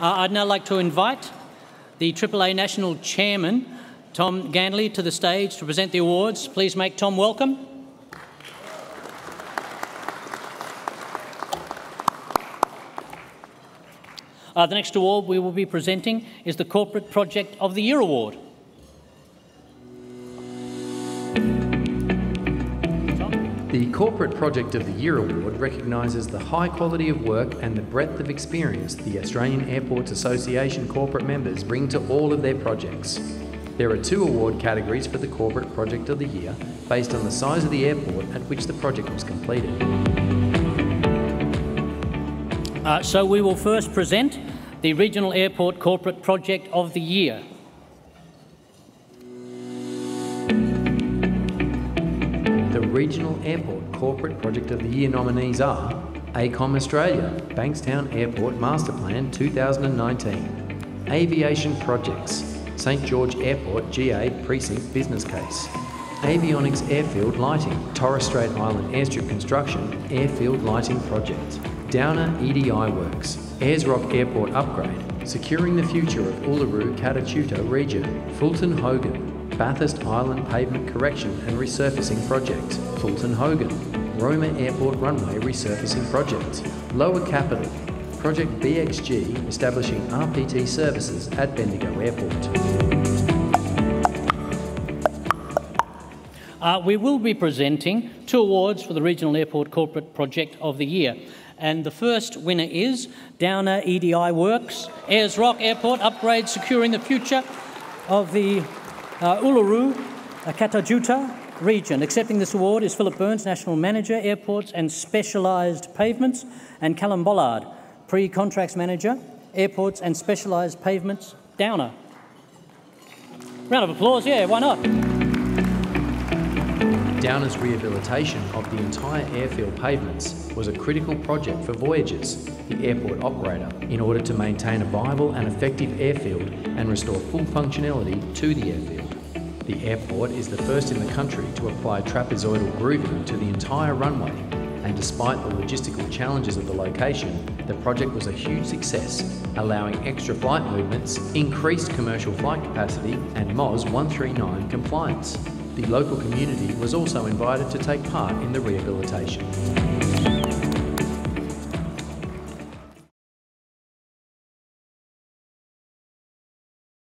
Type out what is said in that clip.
Uh, I'd now like to invite the AAA National Chairman, Tom Ganley, to the stage to present the awards. Please make Tom welcome. Uh, the next award we will be presenting is the Corporate Project of the Year Award. The Corporate Project of the Year Award recognises the high quality of work and the breadth of experience the Australian Airports Association corporate members bring to all of their projects. There are two award categories for the Corporate Project of the Year based on the size of the airport at which the project was completed. Uh, so we will first present the Regional Airport Corporate Project of the Year. Regional Airport Corporate Project of the Year nominees are AECOM Australia, Bankstown Airport Master Plan 2019, Aviation Projects, St George Airport GA Precinct Business Case, Avionics Airfield Lighting, Torres Strait Island Airstrip Construction Airfield Lighting Project, Downer EDI Works, Ayers Rock Airport Upgrade, Securing the Future of Uluru Kata Tjuta Region, Fulton Hogan, Bathurst Island Pavement Correction and Resurfacing Project, Fulton Hogan, Roma Airport Runway Resurfacing Project, Lower Capital, Project BXG establishing RPT services at Bendigo Airport. Uh, we will be presenting two awards for the Regional Airport Corporate Project of the Year. And the first winner is Downer EDI Works, Ayers Rock Airport Upgrade Securing the Future of the uh, Uluru uh, Kata Tjuta region. Accepting this award is Philip Burns, National Manager, Airports and Specialised Pavements, and Callum Bollard, Pre-Contracts Manager, Airports and Specialised Pavements, Downer. Round of applause, yeah, why not? Downer's rehabilitation of the entire airfield pavements was a critical project for Voyages, the airport operator, in order to maintain a viable and effective airfield and restore full functionality to the airfield. The airport is the first in the country to apply trapezoidal grooving to the entire runway, and despite the logistical challenges of the location, the project was a huge success, allowing extra flight movements, increased commercial flight capacity, and MOS 139 compliance. The local community was also invited to take part in the rehabilitation.